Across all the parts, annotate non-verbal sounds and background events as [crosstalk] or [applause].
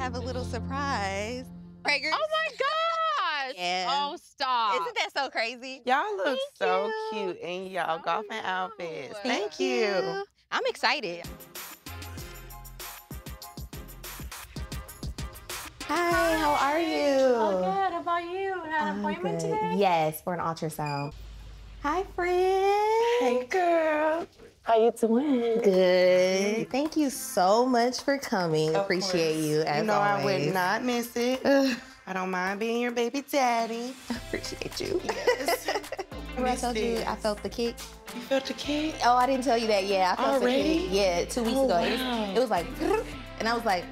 have a little surprise. Fragrance. Oh my gosh! Yeah. Oh, stop. Isn't that so crazy? Y'all look Thank so you. cute in y'all I golfing know. outfits. Thank Thank, you. I'm excited. Hi, how are you? Oh, good. How about you? Had an appointment good. today? Yes, for an ultrasound. Hi, friend. Hey, girl. How you doing? Good. Thank you so much for coming. Of Appreciate course. you as You know I would not miss it. [sighs] I don't mind being your baby daddy. Appreciate you. Yes. [laughs] Remember I Miss told you. I felt the kick? You felt the kick? Oh, I didn't tell you that. Yeah, I felt Already? the kick. Yeah, two weeks Oh, ago. It, was, it was like, and I was like,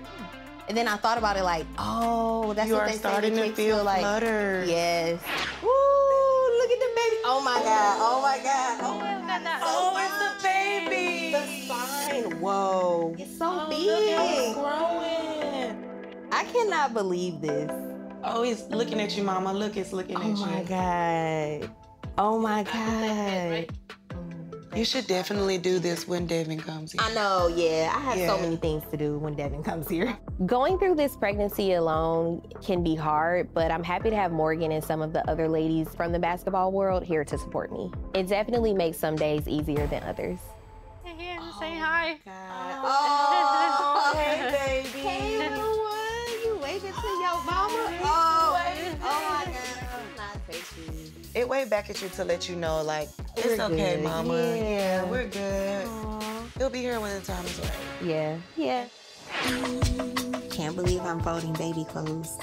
and then I thought about it like, oh, that's you what are they say starting the to feel like. fluttered. Yes. Woo, look at the baby. Oh my God. Oh my God. Oh my God. Whoa. It's so Oh, look it's big. growing. I cannot believe this. Oh, he's looking at you, mama. Look, it's looking Oh at you. Oh my. God. Oh my God. You should definitely do this when Devin comes here. I know, yeah. I have so many things to do when Devin comes here. Going through this pregnancy alone can be hard, but I'm happy to have Morgan and some of the other ladies from the basketball world here to support me. It definitely makes some days easier than others. Hey, say oh hi. Oh. oh, hey, [laughs] baby. Hey, little one. You waving to your mama? Oh, oh my God. Not tasty. It waved back at you to let you know, like, it's We're okay, good. mama. Yeah. we're good. Aw. He'll be here when the time is right. Yeah, yeah. Can't believe I'm folding baby clothes.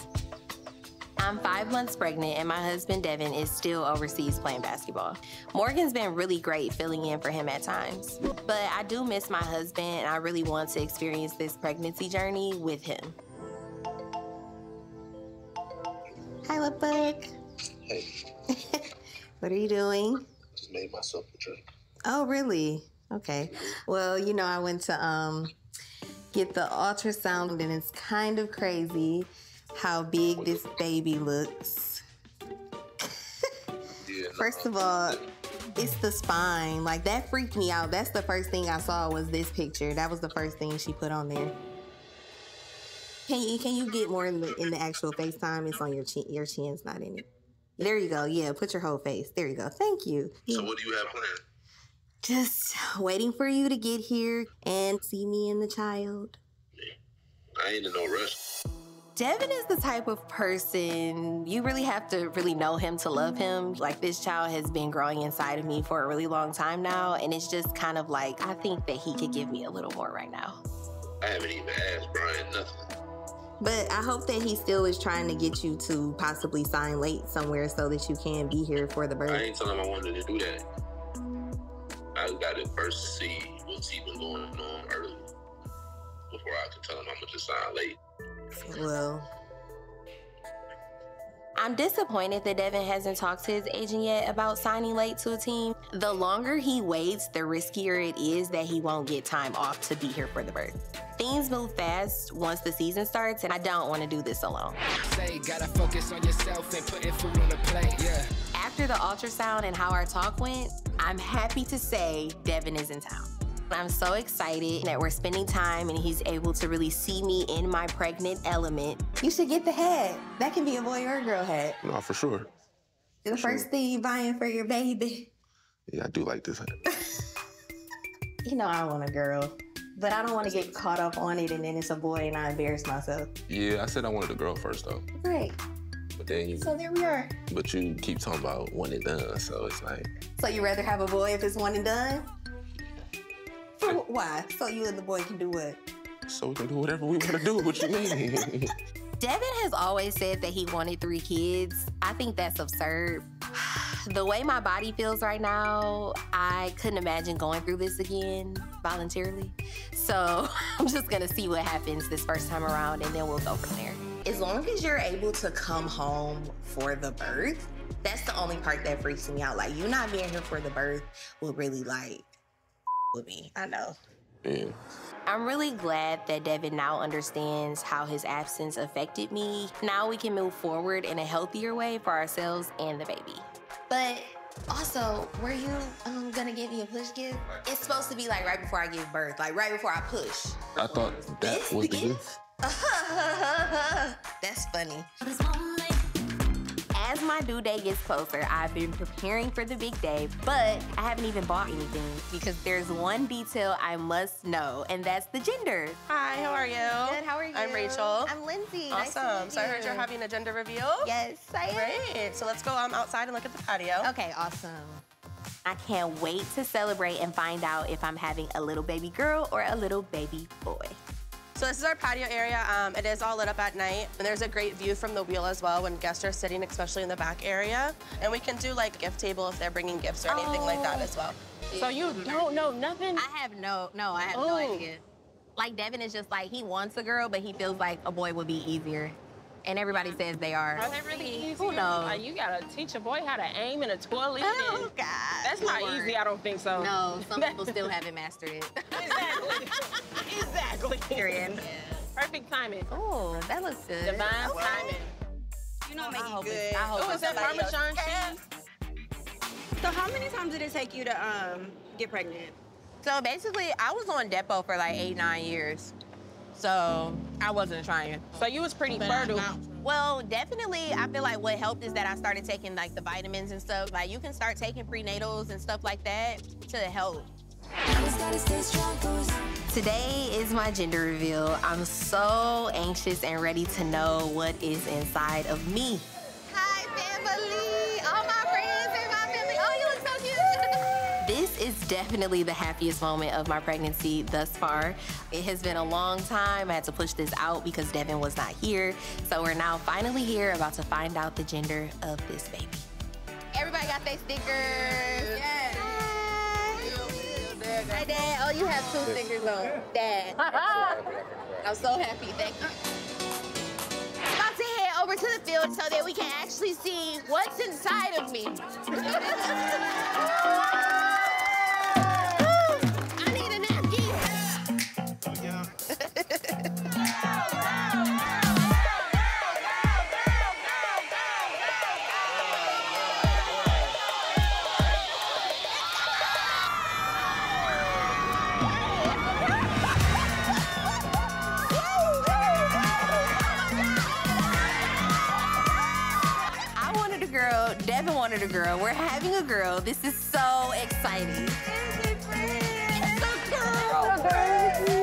I'm five months pregnant, and my husband Devin is still overseas playing basketball. Morgan's been really great filling in for him at times. But I do miss my husband, and I really want to experience this pregnancy journey with him. Hi, lip bug. Hey, [laughs] what are you doing? just made myself a drink. Oh, really? Okay. Well, you know, I went to um get the ultrasound and it's kind of crazy how big this baby looks. [laughs] First of all, it's the spine. Like that freaked me out. That's the first thing I saw was this picture. That was the first thing she put on there. Can you can you get more in the in the actual FaceTime? It's on your chin. Your chin's not in it. There you go. Yeah, put your whole face. There you go. Thank you. So what do you have planned? Just waiting for you to get here and see me and the child. I ain't in no rush. Devin is the type of person you really have to really know him to love him. Mm-hmm. Like this child has been growing inside of me for a really long time now, and it's just kind of like I think that he could give me a little more right now. I haven't even asked Brian nothing. But I hope that he still is trying to get you to possibly sign late somewhere so that you can be here for the birth. I ain't telling him I wanted to do that. I got to first see what's even going on early before I can tell him I'm gonna just sign late. Well, I'm disappointed that Devin hasn't talked to his agent yet about signing late to a team. The longer he waits, the riskier it is that he won't get time off to be here for the birth. Things move fast once the season starts, and I don't want to do this alone. Say, gotta focus on yourself and putting food on the plate, yeah. After the ultrasound and how our talk went, I'm happy to say Devin is in town. I'm so excited that we're spending time and he's able to really see me in my pregnant element. you should get the hat. That can be a boy or a girl hat. No, for sure. The first thing you buying for your baby. Yeah, I do like this. [laughs] You know I want a girl. But I don't want to get caught up on it and then it's a boy and I embarrass myself. Yeah, I said I wanted a girl first though, Right. but then you, So there we are. but you keep talking about one and done, so it's like So you'd rather have a boy if it's one and done? For [laughs] why? So you and the boy can do what? so we can do whatever we want to do. What you mean? [laughs] Devin has always said that he wanted three kids. I think that's absurd. [sighs] The way my body feels right now, I couldn't imagine going through this again voluntarily. So [laughs] I'm just gonna see what happens this first time around and then we'll go from there. As long as you're able to come home for the birth, that's the only part that freaks me out. Like you not being here for the birth will really like with me. I know. yeah. I'm really glad that Devin now understands how his absence affected me. Now we can move forward in a healthier way for ourselves and the baby. But also, were you um, gonna give me a push gift? It's supposed to be like right before I give birth, like right before I push. I thought that This was the the gift? gift. [laughs] That's funny. As my due date gets closer, I've been preparing for the big day, but I haven't even bought anything because there's one detail I must know, and that's the gender. Hi, how are you? Good, how are you? I'm Rachel. I'm Lyndzie. Nice to Awesome. meet so I heard you. you're having a gender reveal. Yes, I am. Great. So let's go um, outside and look at the patio. Okay, awesome. I can't wait to celebrate and find out if I'm having a little baby girl or a little baby boy. So this is our patio area. Um, it is all lit up at night, and there's a great view from the wheel as well when guests are sitting, especially in the back area. And we can do like gift table if they're bringing gifts or anything like that as well. So you don't know nothing? I have no, no, I have no idea. Like Devin is just like he wants a girl, but he feels like a boy would be easier, and everybody says they are. Are they really easy? Who knows? Like, you gotta teach a boy how to aim in a toilet. Oh, and- God. That's not easy, I don't think so. No, some [laughs] people still haven't mastered it. Exactly. [laughs] exactly. Period. [laughs] Perfect timing. Oh, that looks good. Divine timing. You know, I make hope it it's- good. I hope Oh, is that Parmesan cheese? So how many times did it take you to um get pregnant? So basically, I was on Depo for like eight, nine years. So I wasn't trying. So you was pretty fertile. Well, definitely, I feel like what helped is that I started taking like the vitamins and stuff. Like you can start taking prenatals and stuff like that to help. Today is my gender reveal. I'm so anxious and ready to know what is inside of me. Hi, family. All my friends and my family. Oh, you look so cute. This is definitely the happiest moment of my pregnancy thus far. It has been a long time. I had to push this out because Devin was not here. So we're now finally here about to find out the gender of this baby. Everybody got their stickers. Yes. Hi, Dad. Oh, you have two stickers on. Dad. [laughs] I'm so happy. Thank you. I'm About to head over to the field so that we can actually see what's inside of me. [laughs] wanted a girl. We're having a girl. This is so exciting. It's a girl. It's a girl.